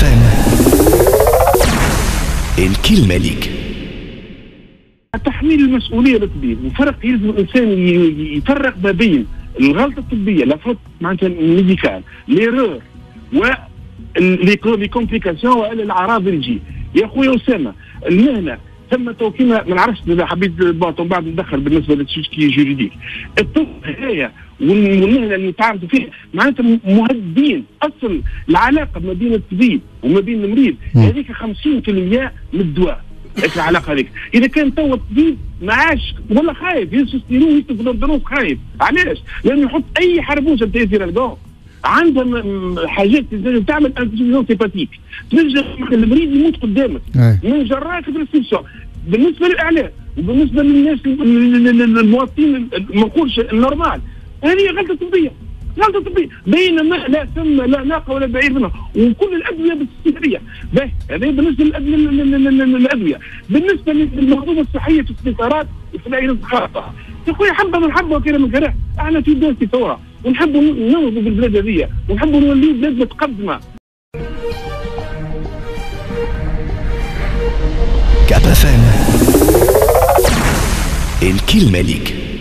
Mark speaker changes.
Speaker 1: فام الكلمة ليك.
Speaker 2: تحميل المسؤولية للطبيب وفرق يلزم الإنسان ي- يفرق ما بين الغلطة الطبية la faute معناتها médicale l'erreur و les complications والا الأعراض اللي تجي. يا خويا أسامة المهنة ثم تو كيما ما نعرفش إذا حبيت bon بعد ندخل بالنسبة لل ce qui juridique. الطب هي والمهنة اللي تعرفوا فيها معناتها مهدين اصل العلاقة ما بين الطبيب وما بين المريض. هذيك 50% من الدواء. العلاقة هذيك؟ إذا كان تو الطبيب ما عادش ولا خايف يسوستيروه يكتب دروس خايف. علاش؟ لأنه يحط أي حربوشه تأثير الجو عندها حاجات تنجم تعمل انفيزيون سيباتيك. تنجم المريض يموت قدامك. من جراء الريسبسيون بالنسبة للإعلام وبالنسبة للناس ال- ال- ال- المواطنين ال- ما نقولش النورمال. هذه غلطة طبية. غلطة طبية. بينما لا ثم لا ناقة ولا بعير منها. وكل الأدوية باستمراريه باهي هذا بالنسبة للادويه لل- لل- لل- للادويه بالنسبة للمنظومة الصحية في السيطرات في العين الخاصه يا خويا حبة من حبة وكذا من كذا. إحنا في بدايه ثورة. ونحبوا ننهضوا بالبلاد هذه. ونحبوا نوليوا بلاد
Speaker 1: متقدمة. FM. El Kilmelik.